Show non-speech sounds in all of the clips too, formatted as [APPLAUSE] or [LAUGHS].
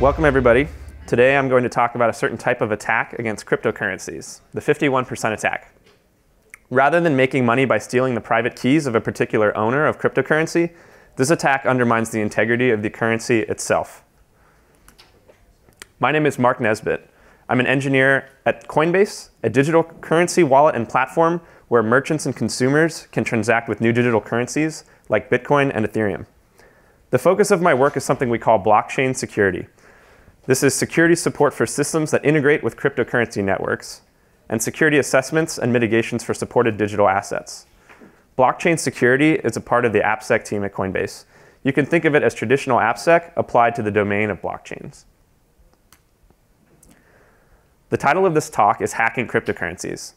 Welcome, everybody. Today I'm going to talk about a certain type of attack against cryptocurrencies, the 51% attack. Rather than making money by stealing the private keys of a particular owner of cryptocurrency, this attack undermines the integrity of the currency itself. My name is Mark Nesbitt. I'm an engineer at Coinbase, a digital currency wallet and platform where merchants and consumers can transact with new digital currencies like Bitcoin and Ethereum. The focus of my work is something we call blockchain security. This is security support for systems that integrate with cryptocurrency networks, and security assessments and mitigations for supported digital assets. Blockchain security is a part of the AppSec team at Coinbase. You can think of it as traditional AppSec applied to the domain of blockchains. The title of this talk is Hacking Cryptocurrencies.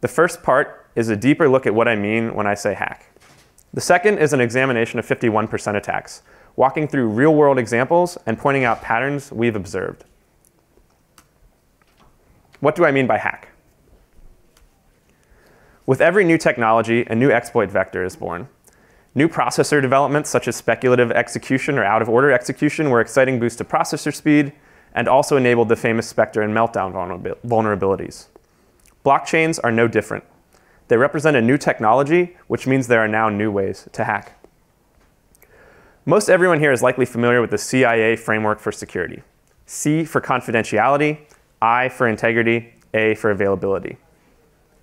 The first part is a deeper look at what I mean when I say hack. The second is an examination of 51% attacks, walking through real world examples and pointing out patterns we've observed. What do I mean by hack? With every new technology, a new exploit vector is born. New processor developments, such as speculative execution or out of order execution, were exciting boosts to processor speed and also enabled the famous Spectre and Meltdown vulnerabilities. Blockchains are no different. They represent a new technology, which means there are now new ways to hack. Most everyone here is likely familiar with the CIA framework for security. C for confidentiality, I for integrity, A for availability.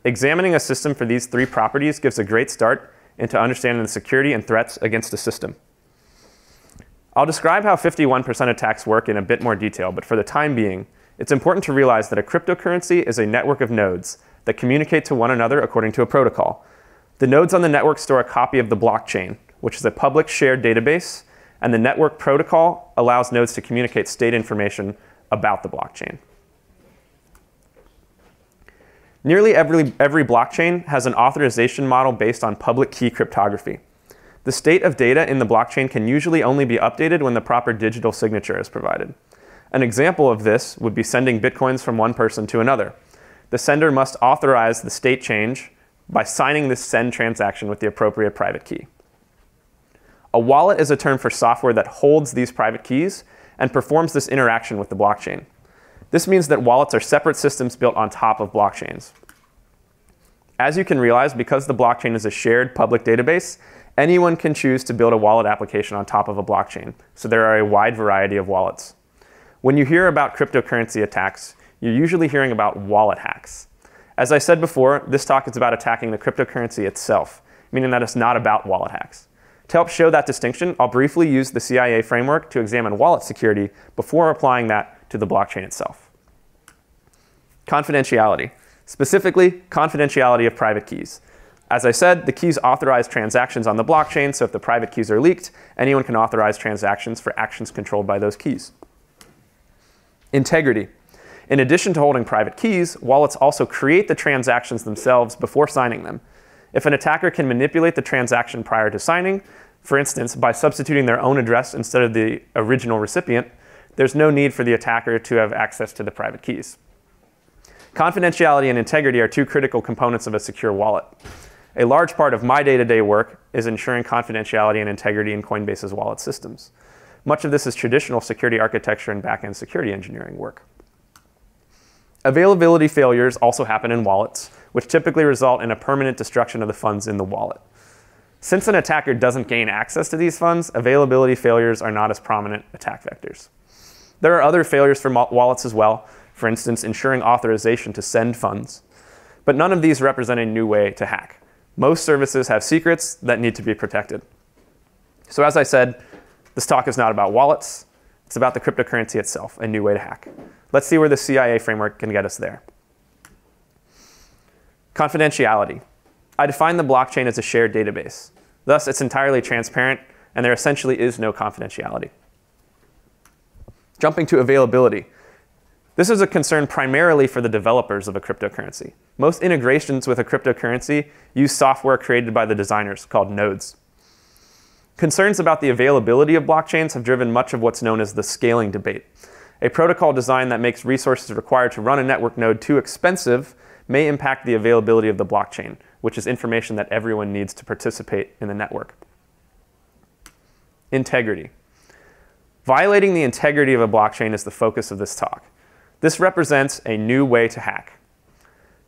Examining a system for these three properties gives a great start into understanding the security and threats against a system. I'll describe how 51% attacks work in a bit more detail, but for the time being, it's important to realize that a cryptocurrency is a network of nodes that communicate to one another according to a protocol. The nodes on the network store a copy of the blockchain, which is a public shared database, and the network protocol allows nodes to communicate state information about the blockchain. Nearly every, every blockchain has an authorization model based on public key cryptography. The state of data in the blockchain can usually only be updated when the proper digital signature is provided. An example of this would be sending bitcoins from one person to another. The sender must authorize the state change by signing this send transaction with the appropriate private key. A wallet is a term for software that holds these private keys and performs this interaction with the blockchain. This means that wallets are separate systems built on top of blockchains. As you can realize, because the blockchain is a shared public database, anyone can choose to build a wallet application on top of a blockchain. So there are a wide variety of wallets. When you hear about cryptocurrency attacks, you're usually hearing about wallet hacks. As I said before, this talk is about attacking the cryptocurrency itself, meaning that it's not about wallet hacks. To help show that distinction, I'll briefly use the CIA framework to examine wallet security before applying that to the blockchain itself. Confidentiality, specifically confidentiality of private keys. As I said, the keys authorize transactions on the blockchain, so if the private keys are leaked, anyone can authorize transactions for actions controlled by those keys. Integrity. In addition to holding private keys, wallets also create the transactions themselves before signing them. If an attacker can manipulate the transaction prior to signing, for instance, by substituting their own address instead of the original recipient, there's no need for the attacker to have access to the private keys. Confidentiality and integrity are two critical components of a secure wallet. A large part of my day-to-day work is ensuring confidentiality and integrity in Coinbase's wallet systems. Much of this is traditional security architecture and back-end security engineering work. Availability failures also happen in wallets, which typically result in a permanent destruction of the funds in the wallet. Since an attacker doesn't gain access to these funds, availability failures are not as prominent attack vectors. There are other failures for wallets as well, for instance, ensuring authorization to send funds. But none of these represent a new way to hack. Most services have secrets that need to be protected. So as I said, this talk is not about wallets. It's about the cryptocurrency itself, a new way to hack. Let's see where the CIA framework can get us there. Confidentiality. I define the blockchain as a shared database. Thus, it's entirely transparent, and there essentially is no confidentiality. Jumping to availability. This is a concern primarily for the developers of a cryptocurrency. Most integrations with a cryptocurrency use software created by the designers called nodes. Concerns about the availability of blockchains have driven much of what's known as the scaling debate. A protocol design that makes resources required to run a network node too expensive may impact the availability of the blockchain, which is information that everyone needs to participate in the network. Integrity. Violating the integrity of a blockchain is the focus of this talk. This represents a new way to hack.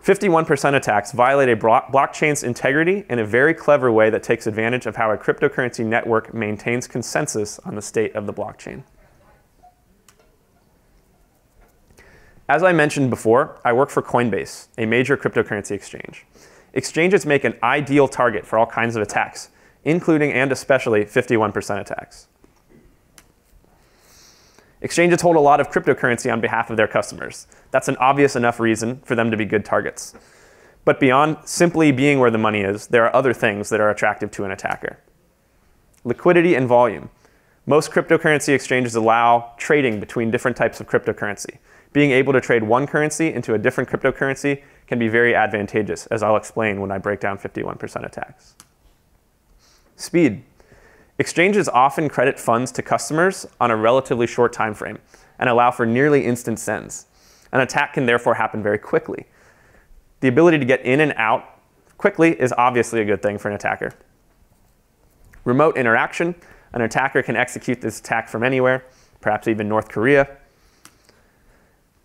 51% attacks violate a blockchain's integrity in a very clever way that takes advantage of how a cryptocurrency network maintains consensus on the state of the blockchain. As I mentioned before, I work for Coinbase, a major cryptocurrency exchange. Exchanges make an ideal target for all kinds of attacks, including and especially 51% attacks. Exchanges hold a lot of cryptocurrency on behalf of their customers. That's an obvious enough reason for them to be good targets. But beyond simply being where the money is, there are other things that are attractive to an attacker. Liquidity and volume. Most cryptocurrency exchanges allow trading between different types of cryptocurrency. Being able to trade one currency into a different cryptocurrency can be very advantageous, as I'll explain when I break down 51% attacks. Speed. Exchanges often credit funds to customers on a relatively short time frame and allow for nearly instant sends. An attack can therefore happen very quickly. The ability to get in and out quickly is obviously a good thing for an attacker. Remote interaction. An attacker can execute this attack from anywhere, perhaps even North Korea.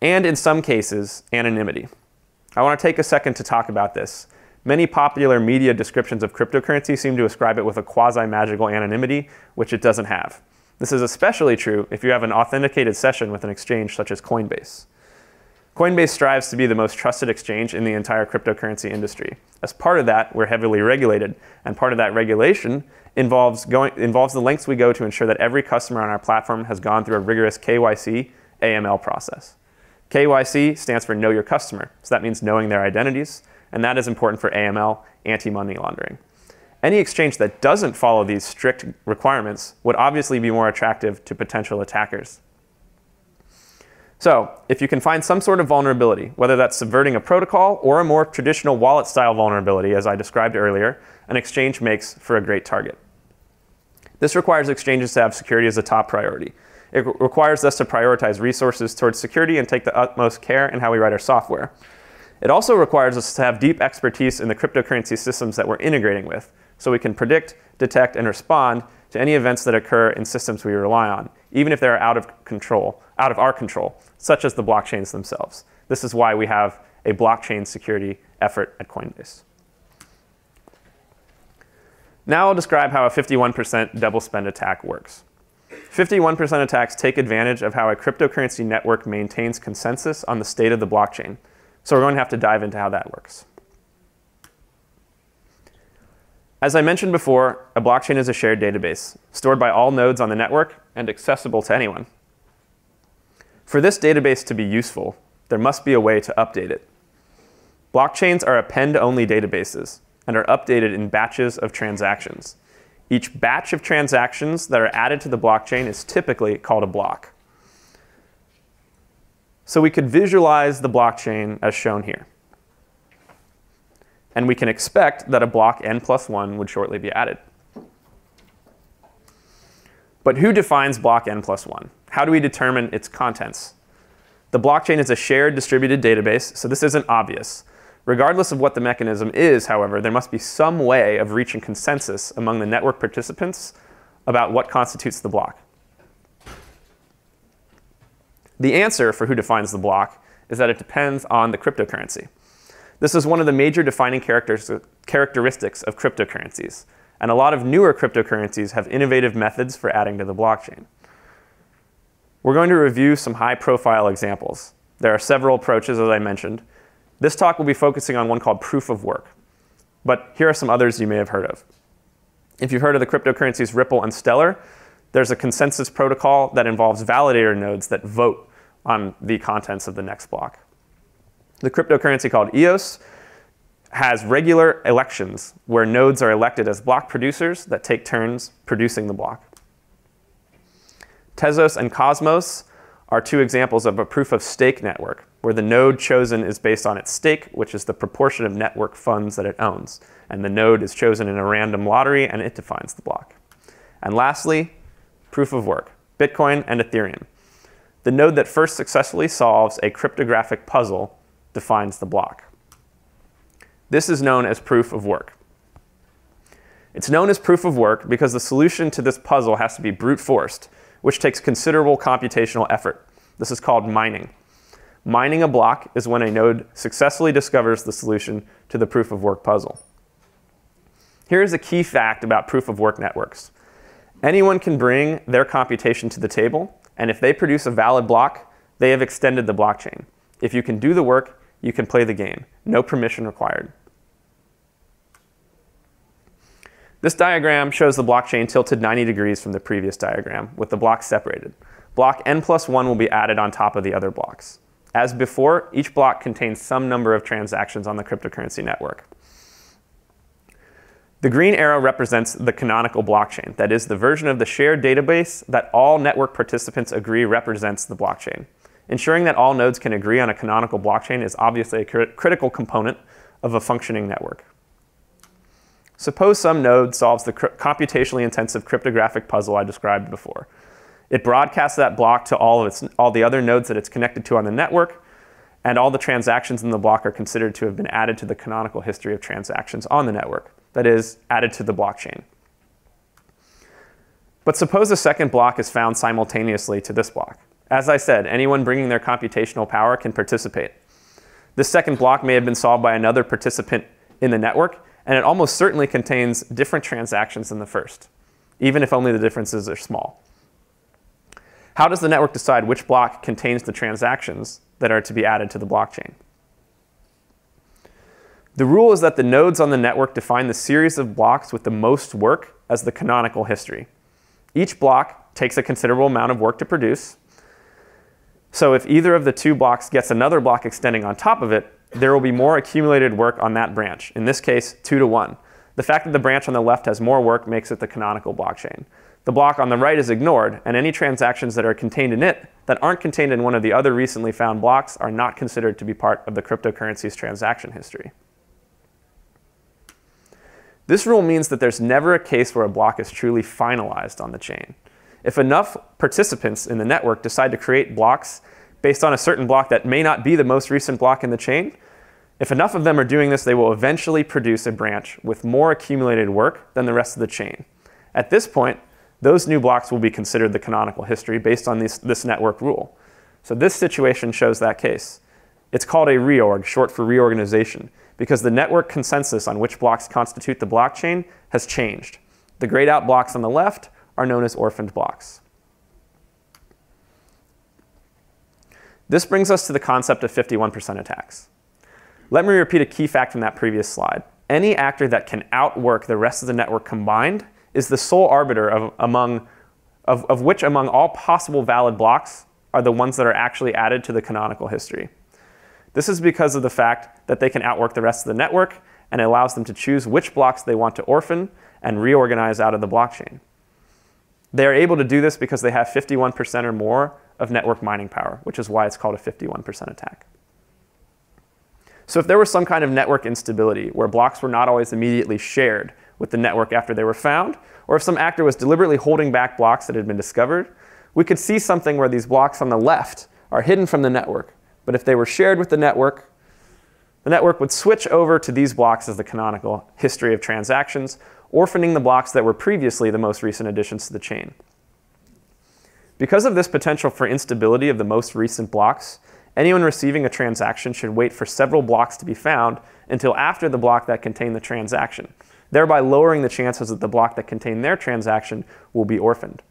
And in some cases, anonymity. I want to take a second to talk about this. Many popular media descriptions of cryptocurrency seem to ascribe it with a quasi-magical anonymity, which it doesn't have. This is especially true if you have an authenticated session with an exchange such as Coinbase. Coinbase strives to be the most trusted exchange in the entire cryptocurrency industry. As part of that, we're heavily regulated, and part of that regulation involves, going, involves the lengths we go to ensure that every customer on our platform has gone through a rigorous KYC AML process. KYC stands for Know Your Customer, so that means knowing their identities, and that is important for AML, anti-money laundering. Any exchange that doesn't follow these strict requirements would obviously be more attractive to potential attackers. So if you can find some sort of vulnerability, whether that's subverting a protocol or a more traditional wallet-style vulnerability, as I described earlier, an exchange makes for a great target. This requires exchanges to have security as a top priority. It requires us to prioritize resources towards security and take the utmost care in how we write our software. It also requires us to have deep expertise in the cryptocurrency systems that we're integrating with, so we can predict, detect, and respond to any events that occur in systems we rely on, even if they're out of control, out of our control, such as the blockchains themselves. This is why we have a blockchain security effort at Coinbase. Now I'll describe how a 51% double spend attack works. 51% attacks take advantage of how a cryptocurrency network maintains consensus on the state of the blockchain. So we're going to have to dive into how that works. As I mentioned before, a blockchain is a shared database, stored by all nodes on the network and accessible to anyone. For this database to be useful, there must be a way to update it. Blockchains are append-only databases and are updated in batches of transactions. Each batch of transactions that are added to the blockchain is typically called a block. So we could visualize the blockchain as shown here. And we can expect that a block n plus 1 would shortly be added. But who defines block n plus 1? How do we determine its contents? The blockchain is a shared distributed database, so this isn't obvious. Regardless of what the mechanism is, however, there must be some way of reaching consensus among the network participants about what constitutes the block. The answer for who defines the block is that it depends on the cryptocurrency. This is one of the major defining characteristics of cryptocurrencies, and a lot of newer cryptocurrencies have innovative methods for adding to the blockchain. We're going to review some high-profile examples. There are several approaches, as I mentioned. This talk will be focusing on one called proof of work, but here are some others you may have heard of. If you've heard of the cryptocurrencies Ripple and Stellar, there's a consensus protocol that involves validator nodes that vote on the contents of the next block. The cryptocurrency called EOS has regular elections where nodes are elected as block producers that take turns producing the block. Tezos and Cosmos are two examples of a proof of stake network, where the node chosen is based on its stake, which is the proportion of network funds that it owns. And the node is chosen in a random lottery, and it defines the block. And lastly, proof of work, Bitcoin and Ethereum. The node that first successfully solves a cryptographic puzzle defines the block. This is known as proof of work. It's known as proof of work because the solution to this puzzle has to be brute forced, which takes considerable computational effort. This is called mining. Mining a block is when a node successfully discovers the solution to the proof of work puzzle. Here is a key fact about proof of work networks. Anyone can bring their computation to the table, and if they produce a valid block, they have extended the blockchain. If you can do the work, you can play the game. No permission required. This diagram shows the blockchain tilted 90 degrees from the previous diagram, with the blocks separated. Block n plus 1 will be added on top of the other blocks. As before, each block contains some number of transactions on the cryptocurrency network. The green arrow represents the canonical blockchain, that is, the version of the shared database that all network participants agree represents the blockchain. Ensuring that all nodes can agree on a canonical blockchain is obviously a crit critical component of a functioning network. Suppose some node solves the computationally intensive cryptographic puzzle I described before. It broadcasts that block to all, of its, all the other nodes that it's connected to on the network, and all the transactions in the block are considered to have been added to the canonical history of transactions on the network, that is, added to the blockchain. But suppose a second block is found simultaneously to this block. As I said, anyone bringing their computational power can participate. This second block may have been solved by another participant in the network, and it almost certainly contains different transactions than the first, even if only the differences are small. How does the network decide which block contains the transactions that are to be added to the blockchain? The rule is that the nodes on the network define the series of blocks with the most work as the canonical history. Each block takes a considerable amount of work to produce. So if either of the two blocks gets another block extending on top of it, there will be more accumulated work on that branch, in this case, two to one. The fact that the branch on the left has more work makes it the canonical blockchain. The block on the right is ignored, and any transactions that are contained in it that aren't contained in one of the other recently found blocks are not considered to be part of the cryptocurrency's transaction history. This rule means that there's never a case where a block is truly finalized on the chain. If enough participants in the network decide to create blocks based on a certain block that may not be the most recent block in the chain, if enough of them are doing this, they will eventually produce a branch with more accumulated work than the rest of the chain. At this point, those new blocks will be considered the canonical history based on this, this network rule. So this situation shows that case. It's called a reorg, short for reorganization, because the network consensus on which blocks constitute the blockchain has changed. The grayed out blocks on the left are known as orphaned blocks. This brings us to the concept of 51% attacks. Let me repeat a key fact from that previous slide. Any actor that can outwork the rest of the network combined is the sole arbiter of, among, of, of which among all possible valid blocks are the ones that are actually added to the canonical history. This is because of the fact that they can outwork the rest of the network and it allows them to choose which blocks they want to orphan and reorganize out of the blockchain. They are able to do this because they have 51% or more of network mining power, which is why it's called a 51% attack. So if there was some kind of network instability where blocks were not always immediately shared with the network after they were found, or if some actor was deliberately holding back blocks that had been discovered, we could see something where these blocks on the left are hidden from the network. But if they were shared with the network, the network would switch over to these blocks as the canonical history of transactions, orphaning the blocks that were previously the most recent additions to the chain. Because of this potential for instability of the most recent blocks, anyone receiving a transaction should wait for several blocks to be found until after the block that contained the transaction, thereby lowering the chances that the block that contained their transaction will be orphaned.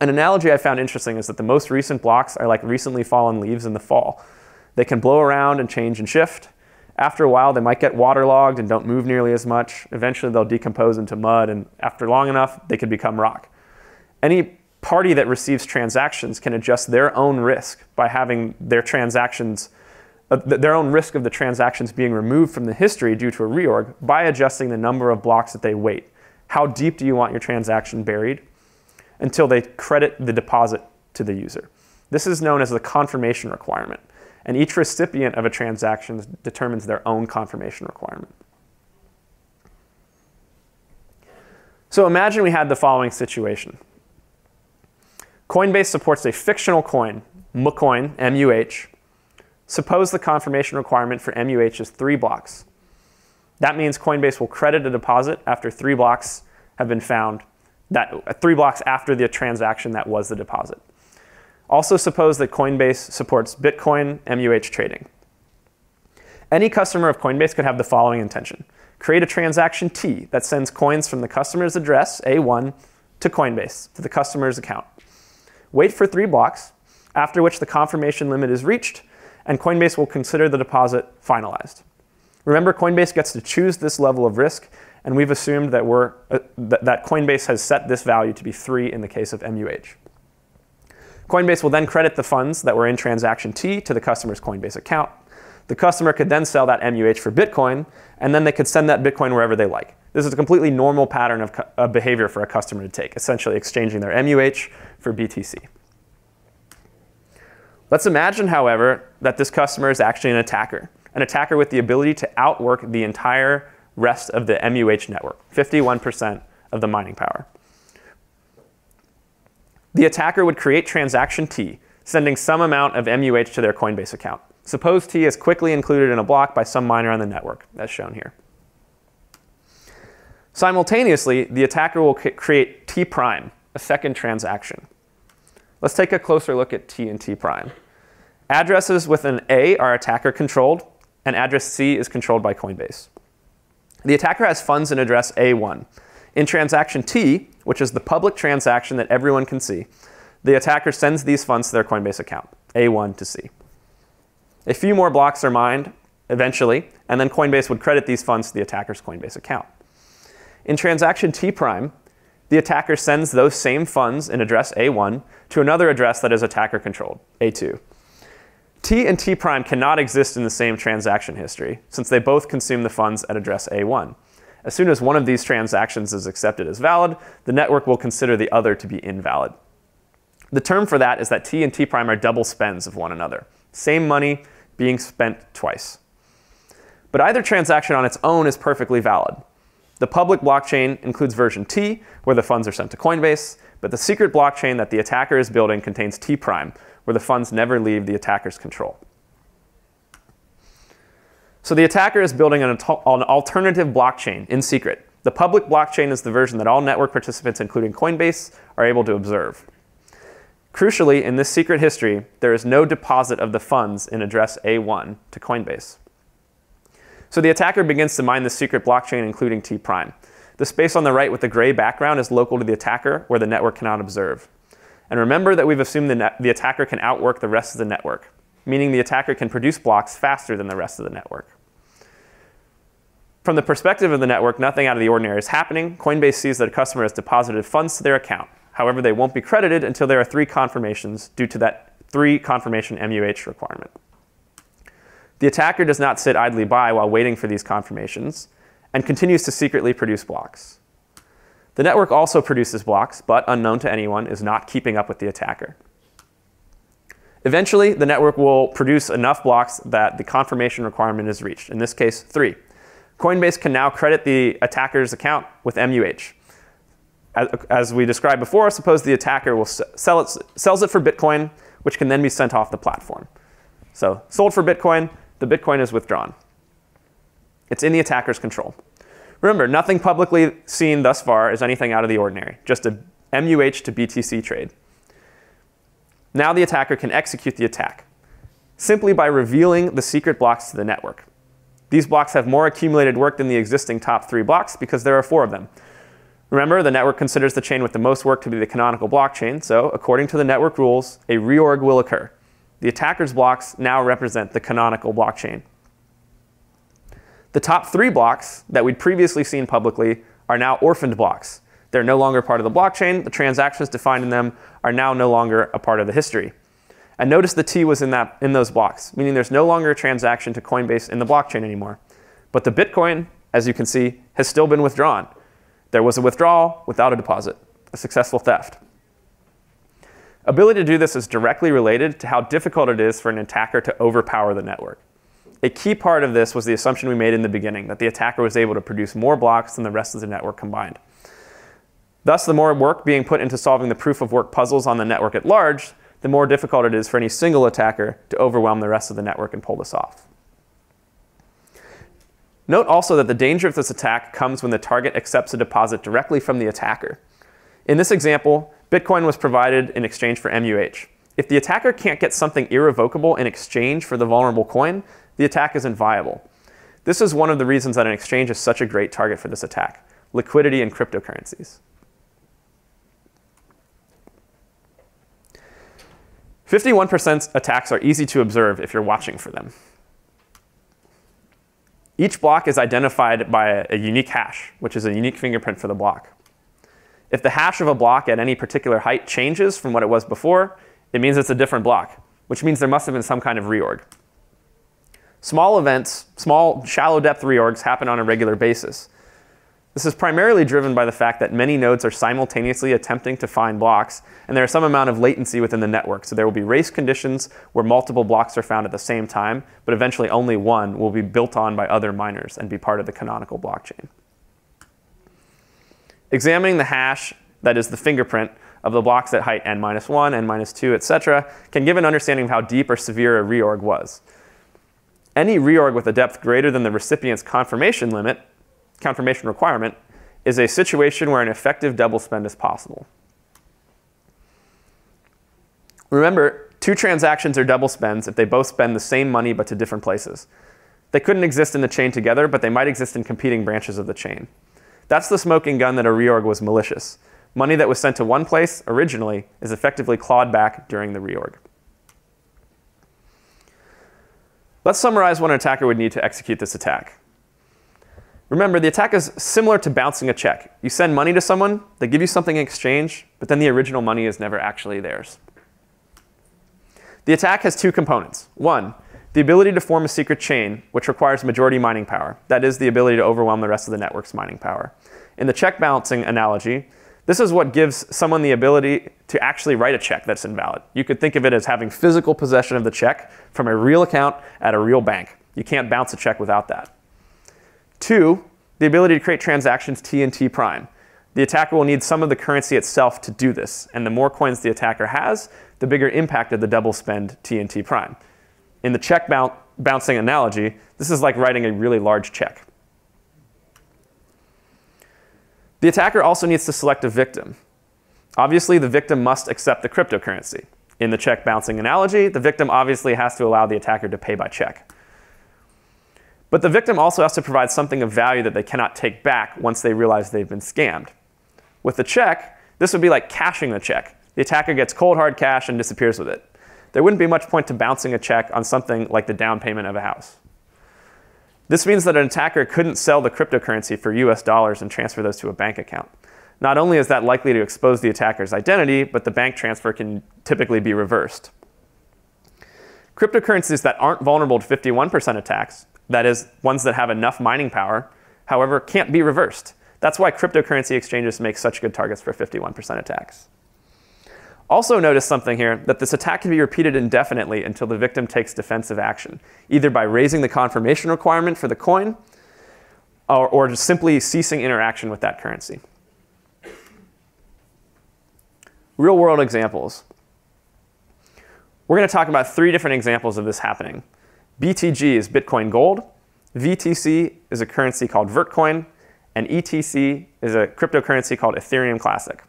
An analogy I found interesting is that the most recent blocks are like recently fallen leaves in the fall. They can blow around and change and shift. After a while, they might get waterlogged and don't move nearly as much. Eventually, they'll decompose into mud, and after long enough, they can become rock. Any party that receives transactions can adjust their own risk by having their transactions, their own risk of the transactions being removed from the history due to a reorg by adjusting the number of blocks that they wait. How deep do you want your transaction buried? Until they credit the deposit to the user. This is known as the confirmation requirement, and each recipient of a transaction determines their own confirmation requirement. So imagine we had the following situation. Coinbase supports a fictional coin, MuCoin, M-U-H. Suppose the confirmation requirement for MUH is three blocks. That means Coinbase will credit a deposit after three blocks have been found that uh, three blocks after the transaction that was the deposit. Also suppose that Coinbase supports Bitcoin MUH trading. Any customer of Coinbase could have the following intention. Create a transaction T that sends coins from the customer's address, A1, to Coinbase, to the customer's account. Wait for three blocks, after which the confirmation limit is reached, and Coinbase will consider the deposit finalized. Remember, Coinbase gets to choose this level of risk, and we've assumed that, we're, uh, th that Coinbase has set this value to be 3 in the case of MUH. Coinbase will then credit the funds that were in transaction T to the customer's Coinbase account. The customer could then sell that MUH for Bitcoin, and then they could send that Bitcoin wherever they like. This is a completely normal pattern of, of behavior for a customer to take, essentially exchanging their MUH for BTC. Let's imagine, however, that this customer is actually an attacker, an attacker with the ability to outwork the entire rest of the MUH network, 51% of the mining power. The attacker would create transaction T, sending some amount of MUH to their Coinbase account. Suppose T is quickly included in a block by some miner on the network, as shown here. Simultaneously, the attacker will create T prime, a second transaction. Let's take a closer look at T and T prime. Addresses with an A are attacker controlled, and address C is controlled by Coinbase. The attacker has funds in address A1. In transaction T, which is the public transaction that everyone can see, the attacker sends these funds to their Coinbase account, A1 to C. A few more blocks are mined eventually, and then Coinbase would credit these funds to the attacker's Coinbase account. In transaction T prime, the attacker sends those same funds in address A1 to another address that is attacker controlled, A2. T and T prime cannot exist in the same transaction history, since they both consume the funds at address A1. As soon as one of these transactions is accepted as valid, the network will consider the other to be invalid. The term for that is that T and T prime are double spends of one another. Same money being spent twice. But either transaction on its own is perfectly valid. The public blockchain includes version T, where the funds are sent to Coinbase, but the secret blockchain that the attacker is building contains T prime, where the funds never leave the attacker's control. So the attacker is building an, an alternative blockchain in secret. The public blockchain is the version that all network participants, including Coinbase, are able to observe. Crucially, in this secret history, there is no deposit of the funds in address A1 to Coinbase. So the attacker begins to mine the secret blockchain, including T prime. The space on the right with the gray background is local to the attacker, where the network cannot observe. And remember that we've assumed the, the attacker can outwork the rest of the network, meaning the attacker can produce blocks faster than the rest of the network. From the perspective of the network, nothing out of the ordinary is happening. Coinbase sees that a customer has deposited funds to their account. However, they won't be credited until there are three confirmations due to that three confirmation MUH requirement. The attacker does not sit idly by while waiting for these confirmations and continues to secretly produce blocks. The network also produces blocks, but unknown to anyone, is not keeping up with the attacker. Eventually, the network will produce enough blocks that the confirmation requirement is reached, in this case, three. Coinbase can now credit the attacker's account with MUH. As, we described before, suppose the attacker will sell it, sells it for Bitcoin, which can then be sent off the platform. So sold for Bitcoin, the Bitcoin is withdrawn. It's in the attacker's control. Remember, nothing publicly seen thus far is anything out of the ordinary, just a MUH to BTC trade. Now the attacker can execute the attack simply by revealing the secret blocks to the network. These blocks have more accumulated work than the existing top three blocks because there are four of them. Remember, the network considers the chain with the most work to be the canonical blockchain, so according to the network rules, a reorg will occur. The attacker's blocks now represent the canonical blockchain. The top three blocks that we'd previously seen publicly are now orphaned blocks. They're no longer part of the blockchain. The transactions defined in them are now no longer a part of the history. And notice the T was in, that, in those blocks, meaning there's no longer a transaction to Coinbase in the blockchain anymore. But the Bitcoin, as you can see, has still been withdrawn. There was a withdrawal without a deposit, a successful theft. Ability to do this is directly related to how difficult it is for an attacker to overpower the network. A key part of this was the assumption we made in the beginning that the attacker was able to produce more blocks than the rest of the network combined. Thus, the more work being put into solving the proof of work puzzles on the network at large, the more difficult it is for any single attacker to overwhelm the rest of the network and pull this off. Note also that the danger of this attack comes when the target accepts a deposit directly from the attacker. In this example, Bitcoin was provided in exchange for MUH. If the attacker can't get something irrevocable in exchange for the vulnerable coin, the attack isn't viable. This is one of the reasons that an exchange is such a great target for this attack, liquidity in cryptocurrencies. 51% attacks are easy to observe if you're watching for them. Each block is identified by a, unique hash, which is a unique fingerprint for the block. If the hash of a block at any particular height changes from what it was before, it means it's a different block, which means there must have been some kind of reorg. Small events, small shallow depth reorgs happen on a regular basis. This is primarily driven by the fact that many nodes are simultaneously attempting to find blocks, and there is some amount of latency within the network. So there will be race conditions where multiple blocks are found at the same time, but eventually only one will be built on by other miners and be part of the canonical blockchain. Examining the hash, that is the fingerprint, of the blocks at height n minus 1, n minus 2, etc., can give an understanding of how deep or severe a reorg was. Any reorg with a depth greater than the recipient's confirmation limit confirmation requirement is a situation where an effective double spend is possible. Remember, two transactions are double spends if they both spend the same money but to different places. They couldn't exist in the chain together, but they might exist in competing branches of the chain. That's the smoking gun that a reorg was malicious. Money that was sent to one place originally is effectively clawed back during the reorg. Let's summarize what an attacker would need to execute this attack. Remember, the attack is similar to bouncing a check. You send money to someone, they give you something in exchange, but then the original money is never actually theirs. The attack has two components. One, the ability to form a secret chain, which requires majority mining power. That is the ability to overwhelm the rest of the network's mining power. In the check bouncing analogy, this is what gives someone the ability to actually write a check that's invalid. You could think of it as having physical possession of the check from a real account at a real bank. You can't bounce a check without that. Two, the ability to create transactions T and T prime. The attacker will need some of the currency itself to do this, and the more coins the attacker has, the bigger impact of the double spend T and T prime. In the check bouncing analogy, this is like writing a really large check. The attacker also needs to select a victim. Obviously, the victim must accept the cryptocurrency. In the check bouncing analogy, the victim obviously has to allow the attacker to pay by check. But the victim also has to provide something of value that they cannot take back once they realize they've been scammed. With the check, this would be like cashing the check. The attacker gets cold hard cash and disappears with it. There wouldn't be much point to bouncing a check on something like the down payment of a house. This means that an attacker couldn't sell the cryptocurrency for US dollars and transfer those to a bank account. Not only is that likely to expose the attacker's identity, but the bank transfer can typically be reversed. Cryptocurrencies that aren't vulnerable to 51% attacks that is, ones that have enough mining power, however, can't be reversed. That's why cryptocurrency exchanges make such good targets for 51% attacks. Also notice something here, that this attack can be repeated indefinitely until the victim takes defensive action, either by raising the confirmation requirement for the coin, or, or just simply ceasing interaction with that currency. Real world examples. We're going to talk about three different examples of this happening. BTG is Bitcoin Gold, VTC is a currency called Vertcoin, and ETC is a cryptocurrency called Ethereum Classic.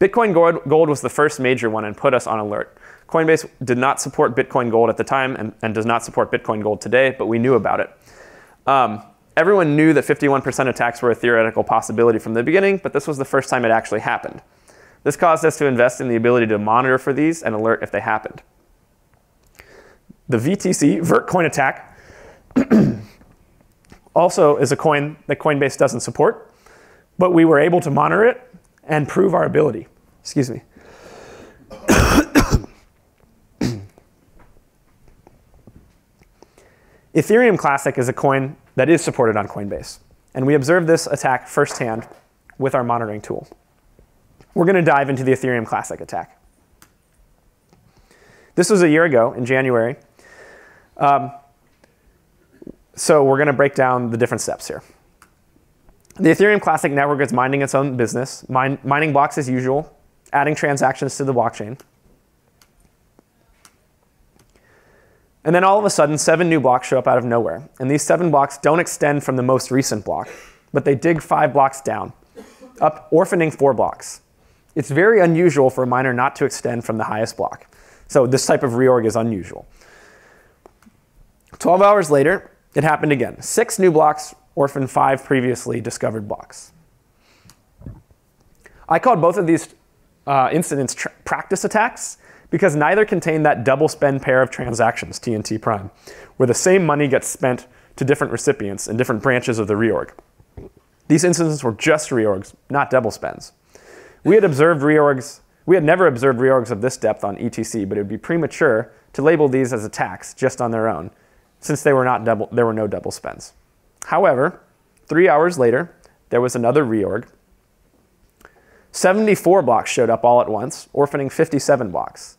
Bitcoin Gold was the first major one and put us on alert. Coinbase did not support Bitcoin Gold at the time and, and does not support Bitcoin Gold today, but we knew about it. Um, everyone knew that 51% attacks were a theoretical possibility from the beginning, but this was the first time it actually happened. This caused us to invest in the ability to monitor for these and alert if they happened. The VTC, Vertcoin attack, [CLEARS THROAT] also is a coin that Coinbase doesn't support, but we were able to monitor it and prove our ability. Excuse me. [COUGHS] Ethereum Classic is a coin that is supported on Coinbase, and we observed this attack firsthand with our monitoring tool. We're going to dive into the Ethereum Classic attack. This was a year ago in January, um, so we're going to break down the different steps here. The Ethereum Classic Network is minding its own business, mining blocks as usual, adding transactions to the blockchain. And then all of a sudden, seven new blocks show up out of nowhere. And these seven blocks don't extend from the most recent block, but they dig five blocks down. up orphaning four blocks. It's very unusual for a miner not to extend from the highest block. So this type of reorg is unusual. 12 hours later, it happened again. Six new blocks orphaned five previously discovered blocks. I called both of these uh, incidents practice attacks because neither contain that double spend pair of transactions, T and T prime, where the same money gets spent to different recipients in different branches of the reorg. These instances were just reorgs, not double spends. We had observed reorgs, we had never observed reorgs of this depth on ETC, but it would be premature to label these as attacks just on their own, since they were not double, there were no double spends. However, three hours later, there was another reorg. 74 blocks showed up all at once, orphaning 57 blocks.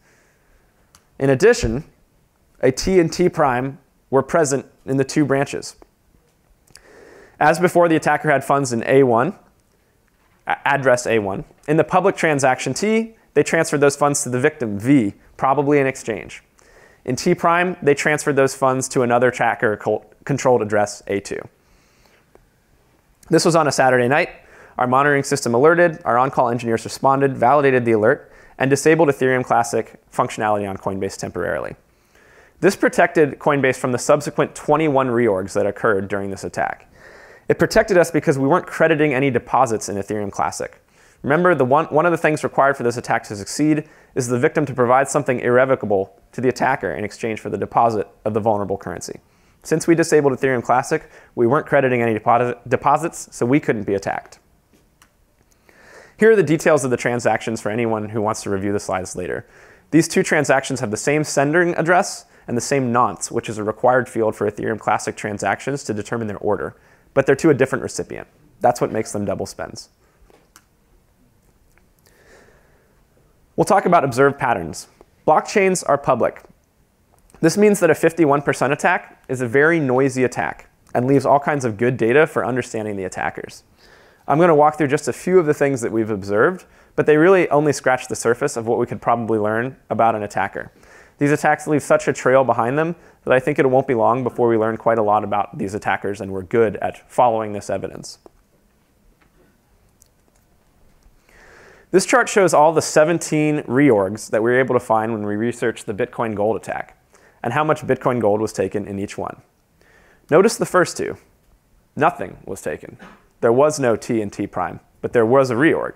In addition, a T and T prime were present in the two branches. As before, the attacker had funds in A1, address A1. In the public transaction T, they transferred those funds to the victim V, probably in exchange. In T prime, they transferred those funds to another tracker controlled address A2. This was on a Saturday night. Our monitoring system alerted, our on-call engineers responded, validated the alert, and disabled Ethereum Classic functionality on Coinbase temporarily. This protected Coinbase from the subsequent 21 reorgs that occurred during this attack. It protected us because we weren't crediting any deposits in Ethereum Classic. Remember, the one, one of the things required for this attack to succeed is the victim to provide something irrevocable to the attacker in exchange for the deposit of the vulnerable currency. Since we disabled Ethereum Classic, we weren't crediting any deposit, deposits, so we couldn't be attacked. Here are the details of the transactions for anyone who wants to review the slides later. These two transactions have the same sending address and the same nonce, which is a required field for Ethereum Classic transactions to determine their order, but they're to a different recipient. That's what makes them double spends. We'll talk about observed patterns. Blockchains are public. This means that a 51% attack is a very noisy attack and leaves all kinds of good data for understanding the attackers. I'm going to walk through just a few of the things that we've observed, but they really only scratch the surface of what we could probably learn about an attacker. These attacks leave such a trail behind them that I think it won't be long before we learn quite a lot about these attackers and we're good at following this evidence. This chart shows all the 17 reorgs that we were able to find when we researched the Bitcoin Gold attack and how much Bitcoin Gold was taken in each one. Notice the first two. Nothing was taken. There was no T and T prime, but there was a reorg.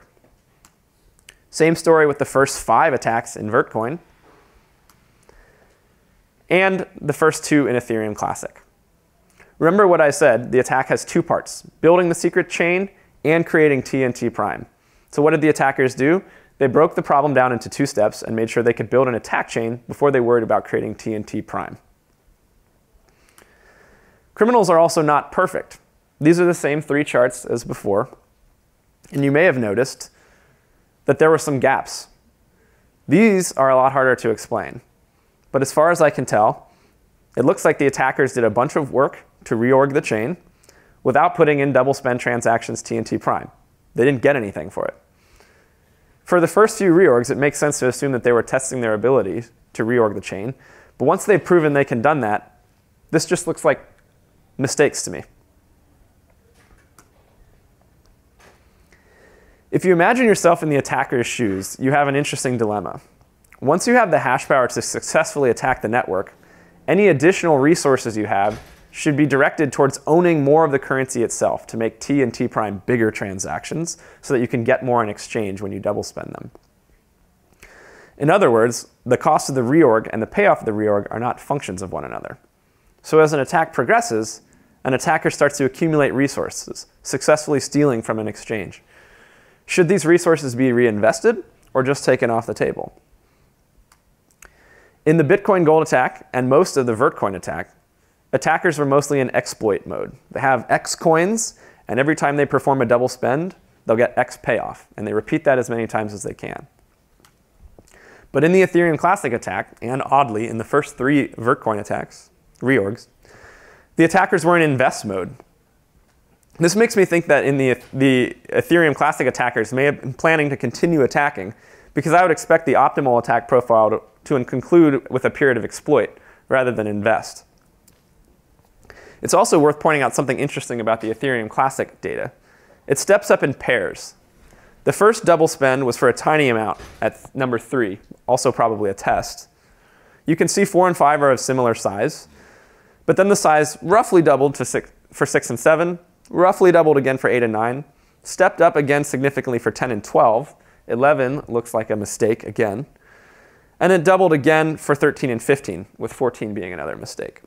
Same story with the first five attacks in Vertcoin and the first two in Ethereum Classic. Remember what I said, the attack has two parts, building the secret chain and creating T and T prime. So what did the attackers do? They broke the problem down into two steps and made sure they could build an attack chain before they worried about creating T and T prime. Criminals are also not perfect. These are the same three charts as before. And you may have noticed that there were some gaps. These are a lot harder to explain. But as far as I can tell, it looks like the attackers did a bunch of work to reorg the chain without putting in double spend transactions TNT prime. They didn't get anything for it. For the first few reorgs, it makes sense to assume that they were testing their ability to reorg the chain. But once they've proven they can done that, this just looks like mistakes to me. If you imagine yourself in the attacker's shoes, you have an interesting dilemma. Once you have the hash power to successfully attack the network, any additional resources you have should be directed towards owning more of the currency itself to make T and T prime bigger transactions so that you can get more in exchange when you double spend them. In other words, the cost of the reorg and the payoff of the reorg are not functions of one another. So as an attack progresses, an attacker starts to accumulate resources, successfully stealing from an exchange. Should these resources be reinvested or just taken off the table? In the Bitcoin Gold attack and most of the Vertcoin attack, attackers were mostly in exploit mode. They have X coins, and every time they perform a double spend, they'll get X payoff, and they repeat that as many times as they can. But in the Ethereum Classic attack, and oddly, in the first three Vertcoin attacks, reorgs, the attackers were in invest mode, this makes me think that in the, the Ethereum Classic attackers may have been planning to continue attacking because I would expect the optimal attack profile to, to conclude with a period of exploit rather than invest. It's also worth pointing out something interesting about the Ethereum Classic data. It steps up in pairs. The first double spend was for a tiny amount at number three, also probably a test. You can see four and five are of similar size, but then the size roughly doubled six, for six and seven, roughly doubled again for eight and nine, stepped up again significantly for 10 and 12. 11 looks like a mistake again. And it doubled again for 13 and 15, with 14 being another mistake.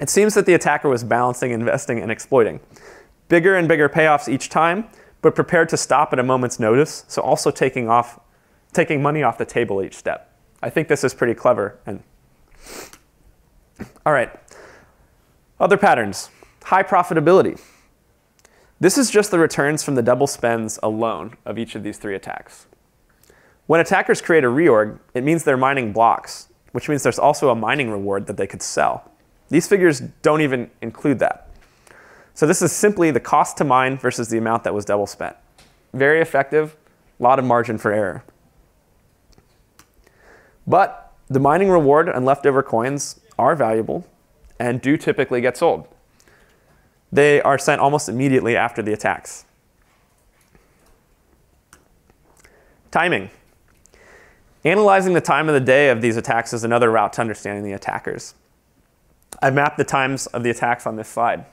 It seems that the attacker was balancing investing and exploiting. Bigger and bigger payoffs each time, but prepared to stop at a moment's notice, so also taking, off, taking money off the table each step. I think this is pretty clever. And All right, other patterns. High profitability. This is just the returns from the double spends alone of each of these three attacks. When attackers create a reorg, it means they're mining blocks, which means there's also a mining reward that they could sell. These figures don't even include that. So this is simply the cost to mine versus the amount that was double spent. Very effective, a lot of margin for error. But the mining reward and leftover coins are valuable and do typically get sold. They are sent almost immediately after the attacks. Timing. Analyzing the time of the day of these attacks is another route to understanding the attackers. I've mapped the times of the attacks on this slide.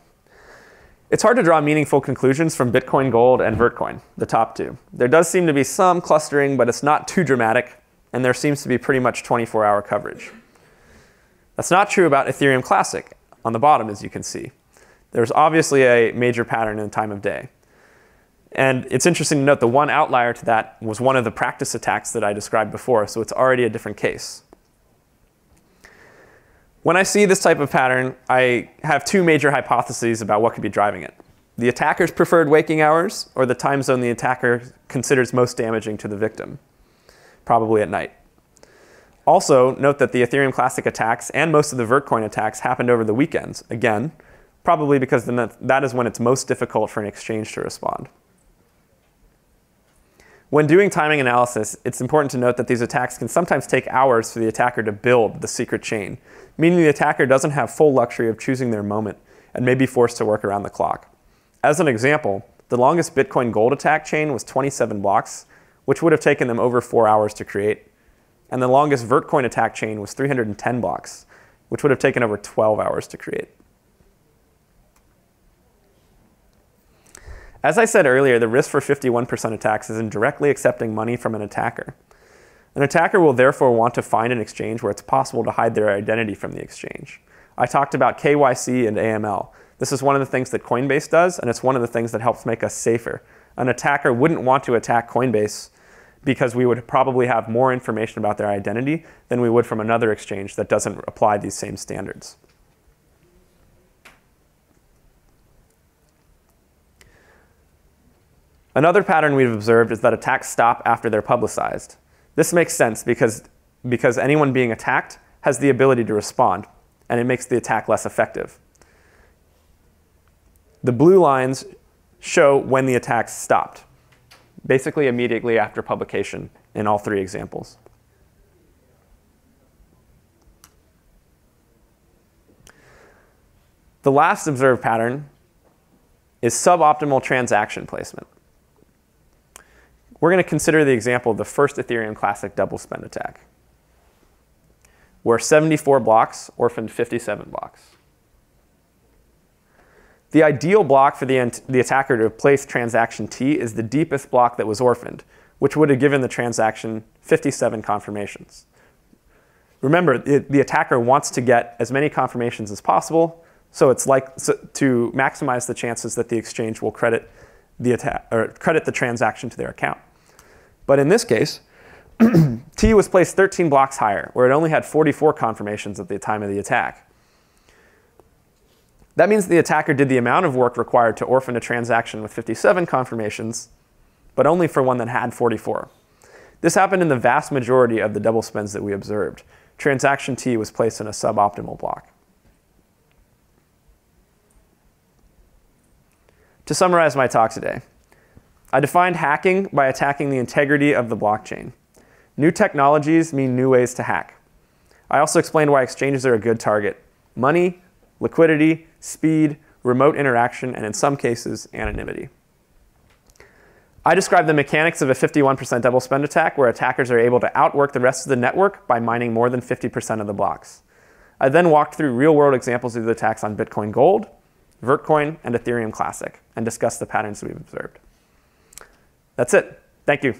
It's hard to draw meaningful conclusions from Bitcoin Gold and Vertcoin, the top two. There does seem to be some clustering, but it's not too dramatic, and there seems to be pretty much 24 hour coverage. That's not true about Ethereum Classic on the bottom, as you can see. There's obviously a major pattern in the time of day. And it's interesting to note the one outlier to that was one of the practice attacks that I described before, so it's already a different case. When I see this type of pattern, I have two major hypotheses about what could be driving it. The attacker's preferred waking hours, or the time zone the attacker considers most damaging to the victim, probably at night. Also, note that the Ethereum Classic attacks and most of the Vertcoin attacks happened over the weekends, again, probably because that is when it's most difficult for an exchange to respond. When doing timing analysis, it's important to note that these attacks can sometimes take hours for the attacker to build the secret chain, meaning the attacker doesn't have full luxury of choosing their moment and may be forced to work around the clock. As an example, the longest Bitcoin Gold attack chain was 27 blocks, which would have taken them over four hours to create. And the longest Vertcoin attack chain was 310 blocks, which would have taken over 12 hours to create. As I said earlier, the risk for 51% attacks is in directly accepting money from an attacker. An attacker will therefore want to find an exchange where it's possible to hide their identity from the exchange. I talked about KYC and AML. This is one of the things that Coinbase does, and it's one of the things that helps make us safer. An attacker wouldn't want to attack Coinbase because we would probably have more information about their identity than we would from another exchange that doesn't apply these same standards. Another pattern we've observed is that attacks stop after they're publicized. This makes sense because, because anyone being attacked has the ability to respond, and it makes the attack less effective. The blue lines show when the attacks stopped, basically immediately after publication in all three examples. The last observed pattern is suboptimal transaction placement. We're going to consider the example of the first Ethereum Classic double spend attack, where 74 blocks orphaned 57 blocks. The ideal block for the, the attacker to place transaction T is the deepest block that was orphaned, which would have given the transaction 57 confirmations. Remember, the, the attacker wants to get as many confirmations as possible, so it's like so to maximize the chances that the exchange will credit the credit the transaction to their account. But in this case, [CLEARS THROAT] T was placed 13 blocks higher, where it only had 44 confirmations at the time of the attack. That means the attacker did the amount of work required to orphan a transaction with 57 confirmations, but only for one that had 44. This happened in the vast majority of the double spends that we observed. Transaction T was placed in a suboptimal block. To summarize my talk today, I defined hacking by attacking the integrity of the blockchain. New technologies mean new ways to hack. I also explained why exchanges are a good target. Money, liquidity, speed, remote interaction, and in some cases, anonymity. I described the mechanics of a 51% double spend attack where attackers are able to outwork the rest of the network by mining more than 50% of the blocks. I then walked through real world examples of the attacks on Bitcoin Gold, Vertcoin, and Ethereum Classic and discussed the patterns we've observed. That's it. Thank you.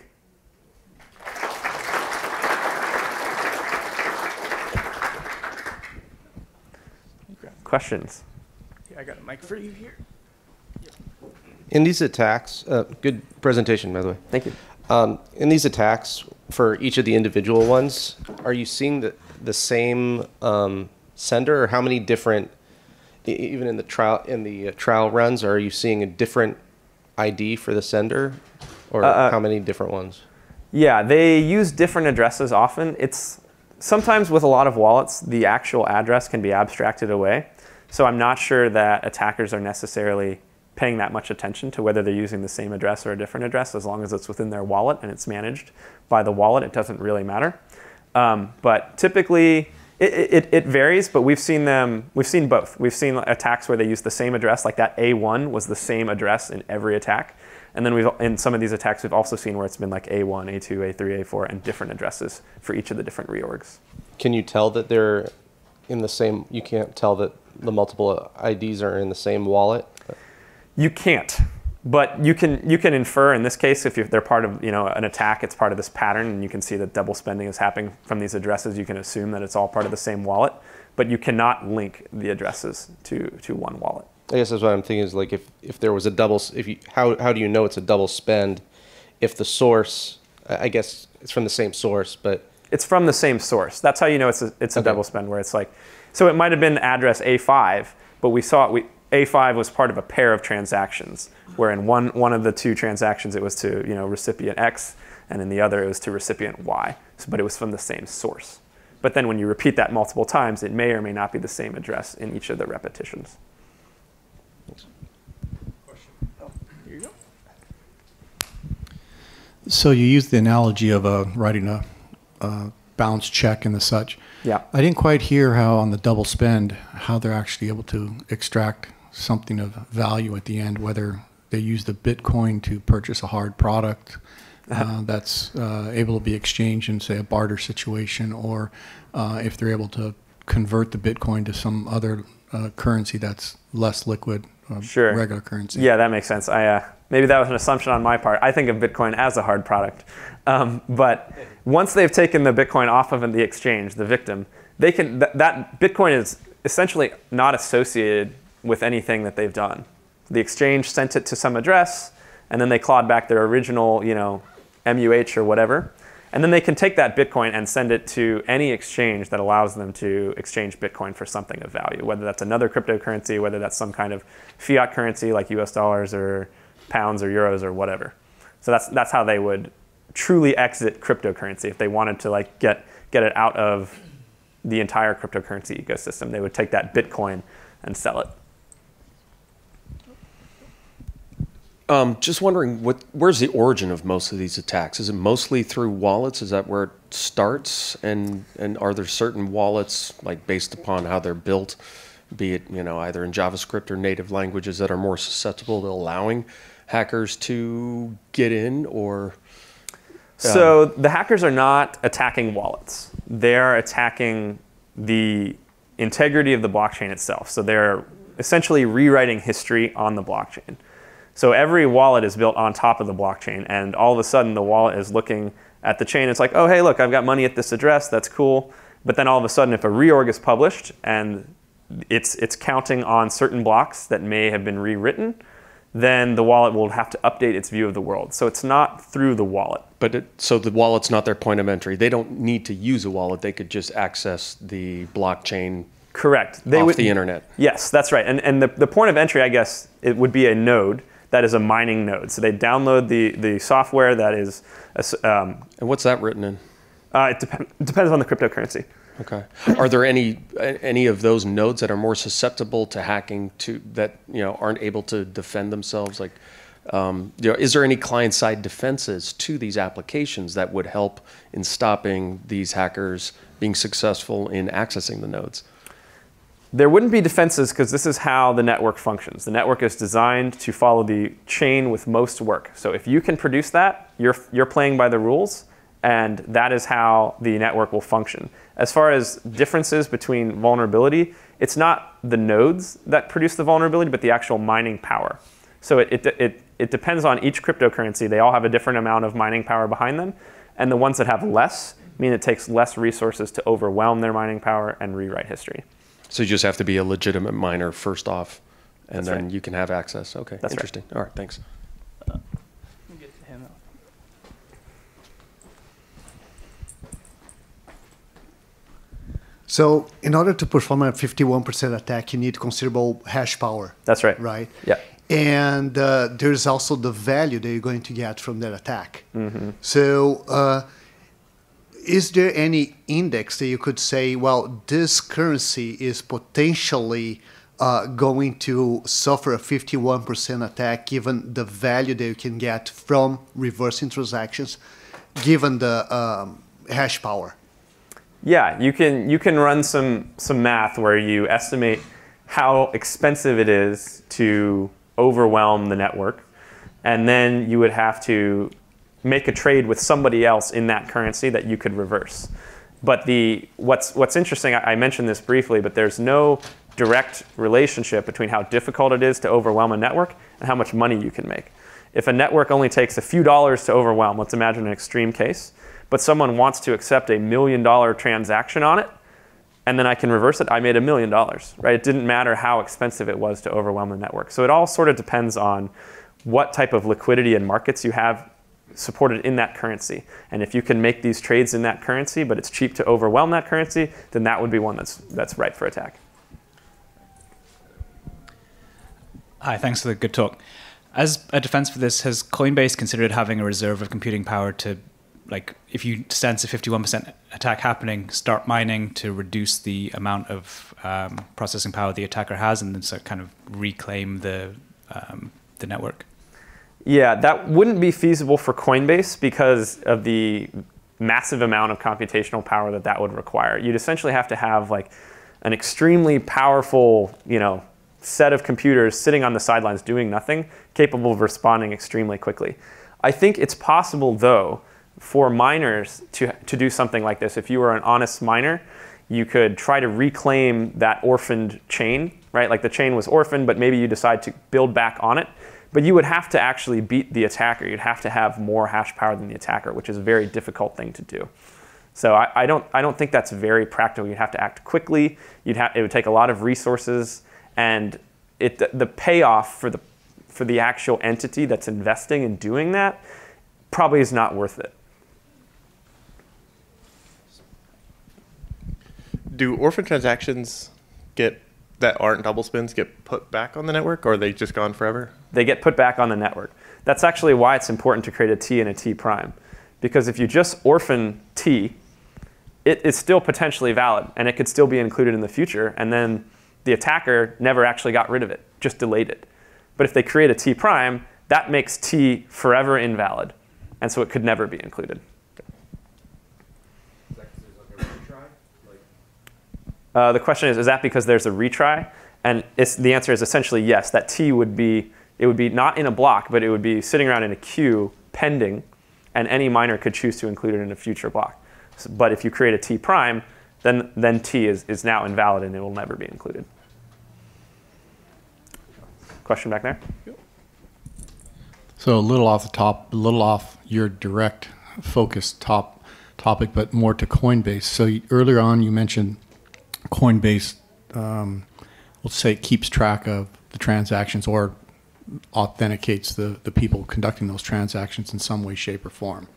Questions? Yeah, I got a mic for you here. In these attacks, uh, good presentation, by the way. Thank you. Um, in these attacks, for each of the individual ones, are you seeing the, the same um, sender, or how many different, even in the trial in the uh, trial runs, are you seeing a different ID for the sender, or Uh, how many different ones? Yeah, they use different addresses often. It's sometimes with a lot of wallets, the actual address can be abstracted away. So I'm not sure that attackers are necessarily paying that much attention to whether they're using the same address or a different address. As long as it's within their wallet and it's managed by the wallet, it doesn't really matter. Um, but typically, it, it, it varies. But we've seen them. We've seen both. We've seen attacks where they use the same address, like that A1 was the same address in every attack. And then we've in some of these attacks we've also seen where it's been like A1, A2, A3, A4, and different addresses for each of the different reorgs. Can you tell that they're in the same? You can't tell that the multiple IDs are in the same wallet. You can't, but you can you can infer in this case if you're, they're part of you know an attack, it's part of this pattern, and you can see that double spending is happening from these addresses. You can assume that it's all part of the same wallet, but you cannot link the addresses to to one wallet. I guess that's what I'm thinking is like if, if there was a double, if you, how, how do you know it's a double spend if the source, I guess it's from the same source, but It's from the same source. That's how you know it's a, it's a Okay. double spend where it's like, so it might have been address A5, but we saw it, we, A5 was part of a pair of transactions where in one, one of the two transactions it was to you know recipient X and in the other it was to recipient Y, so, but it was from the same source. But then when you repeat that multiple times, it may or may not be the same address in each of the repetitions. Here you go. So you used the analogy of uh, writing a, a bounce check and the such. Yeah. I didn't quite hear how on the double spend how they're actually able to extract something of value at the end, whether they use the Bitcoin to purchase a hard product [LAUGHS] uh, that's uh, able to be exchanged in, say, a barter situation, or uh, if they're able to convert the Bitcoin to some other uh, currency that's less liquid, Sure. regular currency. Yeah, that makes sense. I uh, maybe that was an assumption on my part. I think of Bitcoin as a hard product, um, but once they've taken the Bitcoin off of the exchange, the victim, they can th- that Bitcoin is essentially not associated with anything that they've done. The exchange sent it to some address, and then they clawed back their original, you know, MUH or whatever. And then they can take that Bitcoin and send it to any exchange that allows them to exchange Bitcoin for something of value, whether that's another cryptocurrency, whether that's some kind of fiat currency like US dollars or pounds or euros or whatever. So that's, that's how they would truly exit cryptocurrency if they wanted to like get, get it out of the entire cryptocurrency ecosystem. They would take that Bitcoin and sell it. Um, just wondering, what, where's the origin of most of these attacks? Is it mostly through wallets? Is that where it starts? And and are there certain wallets, like based upon how they're built, be it you know either in JavaScript or native languages, that are more susceptible to allowing hackers to get in? Or So the hackers are not attacking wallets. They're attacking the integrity of the blockchain itself. So they're essentially rewriting history on the blockchain. So every wallet is built on top of the blockchain, and all of a sudden the wallet is looking at the chain. It's like, oh, hey, look, I've got money at this address. That's cool. But then all of a sudden, if a reorg is published and it's it's counting on certain blocks that may have been rewritten, then the wallet will have to update its view of the world. So it's not through the wallet. but it, so the wallet's not their point of entry. They don't need to use a wallet. They could just access the blockchain Correct. They off would, the internet. Yes, that's right. And, and the, the point of entry, I guess, it would be a node that is a mining node. So they download the, the software that is, um, And what's that written in? uh, it, it depends on the cryptocurrency. Okay. Are there any any of those nodes that are more susceptible to hacking to that you know aren't able to defend themselves? Like, um, you know, is there any client side defenses to these applications that would help in stopping these hackers being successful in accessing the nodes? There wouldn't be defenses because this is how the network functions. The network is designed to follow the chain with most work. So if you can produce that, you're, you're playing by the rules, and that is how the network will function. As far as differences between vulnerability, it's not the nodes that produce the vulnerability, but the actual mining power. So it, it, it, it depends on each cryptocurrency. They all have a different amount of mining power behind them, and the ones that have less mean it takes less resources to overwhelm their mining power and rewrite history. So you just have to be a legitimate miner first off, and That's then right. you can have access. Okay, That's right. interesting. All right, thanks. Let me get to him. So in order to perform a 51% attack, you need considerable hash power, That's right. right? Yeah. And uh, there's also the value that you're going to get from that attack. So uh, is there any index that you could say, well, this currency is potentially uh, going to suffer a 51% attack given the value that you can get from reversing transactions, given the um, hash power? Yeah, you can you can run some some math where you estimate how expensive it is to overwhelm the network, and then you would have to make a trade with somebody else in that currency that you could reverse. But the what's what's interesting, I, I mentioned this briefly, but there's no direct relationship between how difficult it is to overwhelm a network and how much money you can make. If a network only takes a few dollars to overwhelm, let's imagine an extreme case, but someone wants to accept a million dollar transaction on it, and then I can reverse it, I made a million dollars, right? It didn't matter how expensive it was to overwhelm the network. So it all sort of depends on what type of liquidity and markets you have supported in that currency. And if you can make these trades in that currency, but it's cheap to overwhelm that currency, then that would be one that's, that's ripe for attack. Hi, thanks for the good talk. As a defense for this, has Coinbase considered having a reserve of computing power to, like, if you sense a 51% attack happening, start mining to reduce the amount of um, processing power the attacker has and then sort of kind of reclaim the, um, the network? Yeah, that wouldn't be feasible for Coinbase because of the massive amount of computational power that that would require. You'd essentially have to have like an extremely powerful, you know, set of computers sitting on the sidelines doing nothing, capable of responding extremely quickly. I think it's possible though for miners to, to do something like this. If you were an honest miner, you could try to reclaim that orphaned chain, right? Like the chain was orphaned, but maybe you decide to build back on it. But you would have to actually beat the attacker. You'd have to have more hash power than the attacker, which is a very difficult thing to do. So I, I don't, I don't think that's very practical. You'd have to act quickly. You'd have, it would take a lot of resources, and it, the, the payoff for the, for the actual entity that's investing in doing that probably is not worth it. Do orphan transactions get that aren't double spends get put back on the network, or are they just gone forever? they get put back on the network. That's actually why it's important to create a T and a T prime. Because if you just orphan T, it is still potentially valid and it could still be included in the future. And then the attacker never actually got rid of it, just delayed it. But if they create a T prime, that makes T forever invalid. And so it could never be included. Uh, the question is, is that because there's a retry? And the answer is essentially yes. That T would be, it would be not in a block, but it would be sitting around in a queue pending, and any miner could choose to include it in a future block. So- but if you create a T prime, then, then T is, is now invalid and it will never be included. Question back there? So a little off the top, a little off your direct focus top topic, but more to Coinbase. So earlier on, you mentioned Coinbase. Um, let's say it keeps track of the transactions or authenticates the the people conducting those transactions in some way, shape, or form.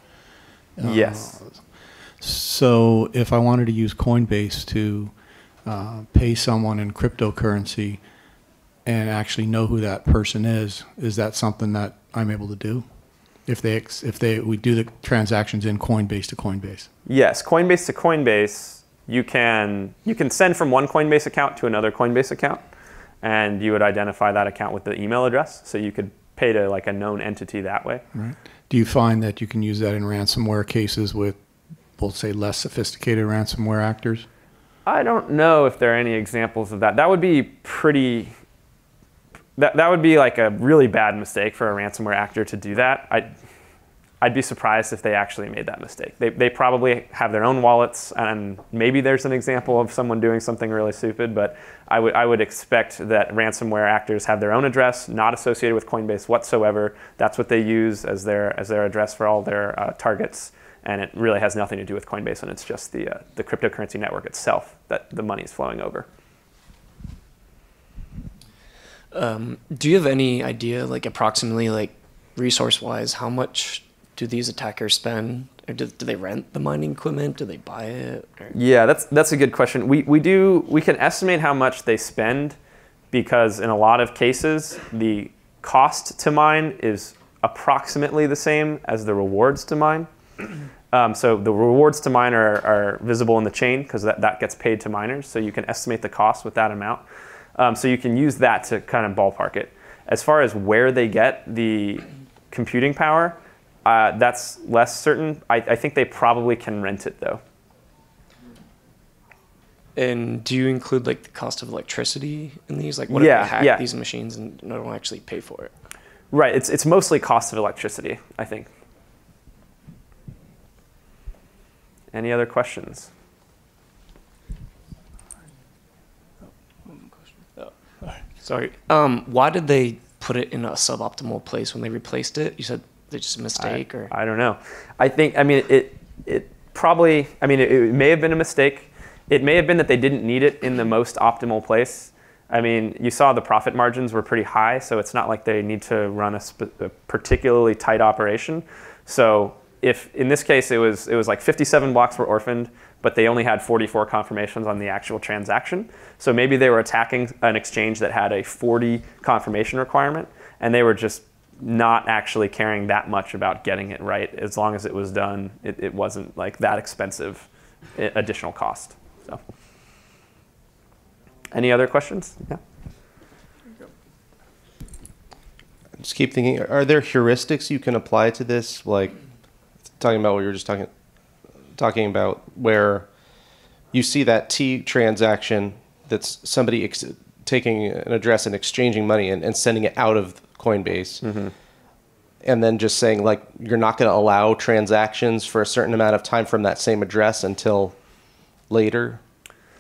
yes. So if I wanted to use Coinbase to uh, pay someone in cryptocurrency and actually know who that person is, is that something that I'm able to do? If they if they we do the transactions in Coinbase to Coinbase. Yes, Coinbase to Coinbase, you can you can send from one Coinbase account to another Coinbase account, and you would identify that account with the email address, so you could pay to like a known entity that way. Right. Do you find that you can use that in ransomware cases with, we'll say, less sophisticated ransomware actors? I don't know if there are any examples of that. That would be pretty. That, that would be like a really bad mistake for a ransomware actor to do that. I, I'd be surprised if they actually made that mistake. They, they probably have their own wallets, and maybe there's an example of someone doing something really stupid, but I would, I would expect that ransomware actors have their own address, not associated with Coinbase whatsoever. That's what they use as their, as their address for all their uh, targets, and it really has nothing to do with Coinbase, and it's just the, uh, the cryptocurrency network itself that the money is flowing over. Um, do you have any idea, like approximately, like resource-wise, how much do these attackers spend? Or do, do they rent the mining equipment? Do they buy it? Or? Yeah, that's that's a good question. We we do we can estimate how much they spend because in a lot of cases the cost to mine is approximately the same as the rewards to mine. [CLEARS THROAT] Um, so the rewards to mine are, are visible in the chain because that, that gets paid to miners. So you can estimate the cost with that amount. Um, so you can use that to kind of ballpark it. As far as where they get the computing power, uh, that's less certain. I, I think they probably can rent it though. And do you include like the cost of electricity in these? Like, what Yeah, if they hack yeah. these machines and don't actually pay for it? Right. It's it's mostly cost of electricity. I think. Any other questions? Sorry. Um, why did they put it in a suboptimal place when they replaced it? You said they just a mistake, or I don't know. I think, I mean, it, it probably, I mean, it, it may have been a mistake. It may have been that they didn't need it in the most optimal place. I mean, you saw the profit margins were pretty high, so it's not like they need to run a, sp- a particularly tight operation. So if in this case it was it was like 57 blocks were orphaned, but they only had 44 confirmations on the actual transaction. So maybe they were attacking an exchange that had a 40 confirmation requirement, and they were just not actually caring that much about getting it right. As long as it was done, it, it wasn't like that expensive additional cost. So, any other questions? Yeah. Just keep thinking. Are there heuristics you can apply to this? Like talking about what you were just talking talking about, where you see that T transaction that's somebody taking an address and exchanging money and, and sending it out of Coinbase, mm-hmm. and then just saying like you're not going to allow transactions for a certain amount of time from that same address until later.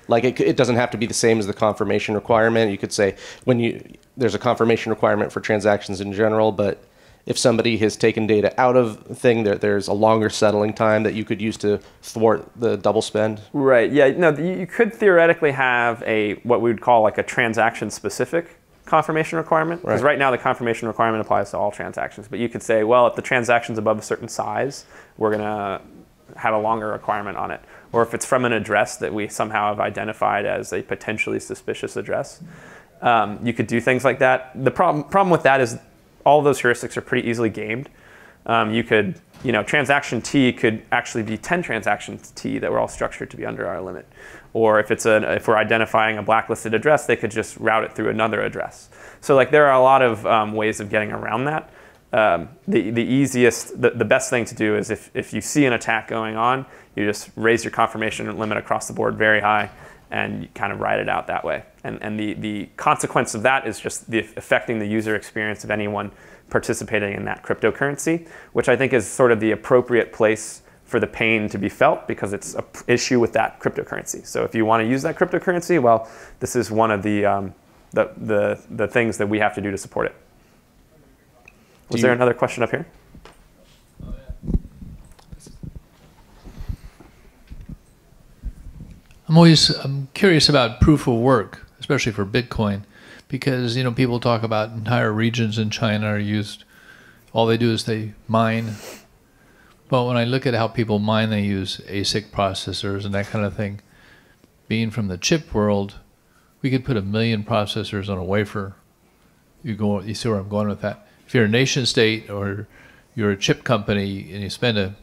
Like it, it doesn't have to be the same as the confirmation requirement. You could say when you there's a confirmation requirement for transactions in general, but if somebody has taken data out of thing, there, there's a longer settling time that you could use to thwart the double spend. Right. Yeah. No. You could theoretically have a what we would call like a transaction specific confirmation requirement because Right. right now the confirmation requirement applies to all transactions. But you could say, well, if the transaction's above a certain size, we're gonna have a longer requirement on it. Or if it's from an address that we somehow have identified as a potentially suspicious address, um, you could do things like that. The problem problem with that is all those heuristics are pretty easily gamed. Um, you could, you know, transaction T could actually be 10 transactions T that were all structured to be under our limit. Or if it's a, if we're identifying a blacklisted address, they could just route it through another address. So like there are a lot of um, ways of getting around that. Um, the, the easiest, the, the best thing to do is if, if you see an attack going on, you just raise your confirmation limit across the board very high and you kind of ride it out that way. And, and the, the consequence of that is just the affecting the user experience of anyone participating in that cryptocurrency, which I think is sort of the appropriate place for the pain to be felt because it's an issue with that cryptocurrency. So if you want to use that cryptocurrency, well, this is one of the, um, the, the, the things that we have to do to support it. Was Do there another question up here? I'm always I'm curious about proof of work, especially for Bitcoin, because you know people talk about entire regions in China are used. All they do is they mine. But when I look at how people mine, they use ASIC processors and that kind of thing. Being from the chip world, we could put a million processors on a wafer. You go, you see where I'm going with that. If you're a nation state or you're a chip company and you spend a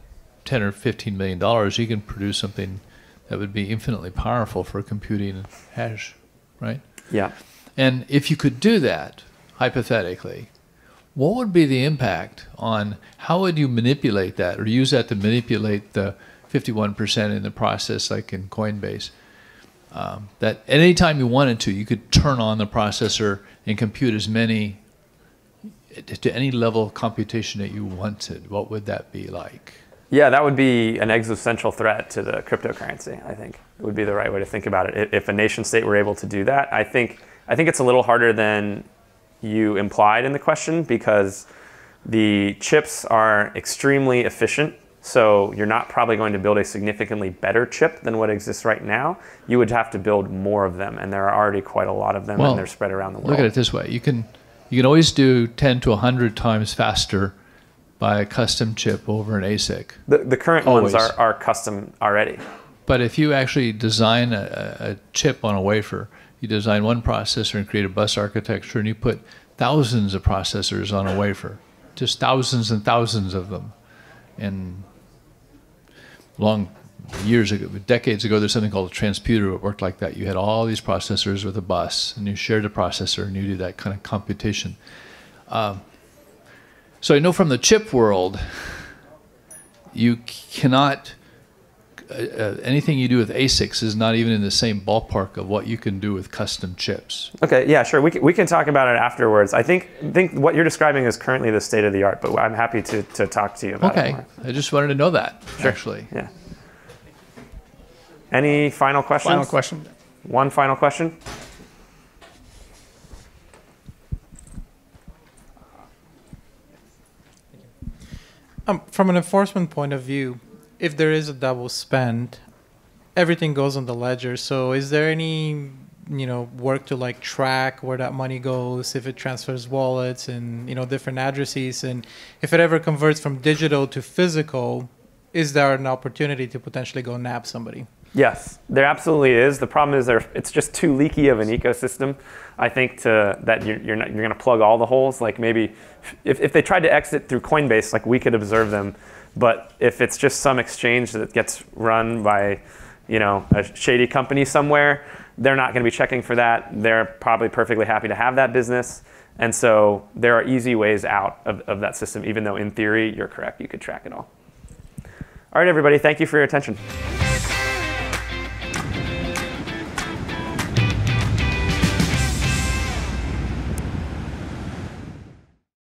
ten or fifteen million dollars, you can produce something that would be infinitely powerful for computing hash, right? Yeah. And if you could do that, hypothetically, what would be the impact on how would you manipulate that or use that to manipulate the 51% in the process, like in Coinbase? um, that at any time you wanted to, you could turn on the processor and compute as many to any level of computation that you wanted. What would that be like? Yeah, that would be an existential threat to the cryptocurrency. I think it would be the right way to think about it. If a nation state were able to do that, I think I think it's a little harder than you implied in the question because the chips are extremely efficient. So you're not probably going to build a significantly better chip than what exists right now. You would have to build more of them, and there are already quite a lot of them, Well, and they're spread around the world. Look at it this way: you can you can always do 10 to 100 times faster by a custom chip over an ASIC. The, the current Always. ones are, are custom already. But if you actually design a, a a chip on a wafer, you design one processor and create a bus architecture, and you put thousands of processors on a wafer, just thousands and thousands of them. And long years ago, decades ago, there's something called a transputer that worked like that. You had all these processors with a bus, and you shared a processor, and you did that kind of computation. Um, so I know from the chip world, you cannot uh, anything you do with ASICs is not even in the same ballpark of what you can do with custom chips. Okay, yeah, sure. We can, we can talk about it afterwards. I think think what you're describing is currently the state of the art, but I'm happy to, to talk to you about it Okay. I just wanted to know that actually. Yeah. Any final questions? Final question. One final question. Um, from an enforcement point of view, if there is a double spend, everything goes on the ledger. So is there any you know work to like track where that money goes if it transfers wallets and you know different addresses and if it ever converts from digital to physical is there an opportunity to potentially go nab somebody Yes, there absolutely is. The problem is there, it's just too leaky of an ecosystem. I think to that you're you're, not, you're going to plug all the holes. Like maybe if, if they tried to exit through Coinbase, like we could observe them. But if it's just some exchange that gets run by, you know, a shady company somewhere, they're not going to be checking for that. They're probably perfectly happy to have that business. And so there are easy ways out of, of that system, even though in theory you're correct, you could track it all. All right, everybody, thank you for your attention.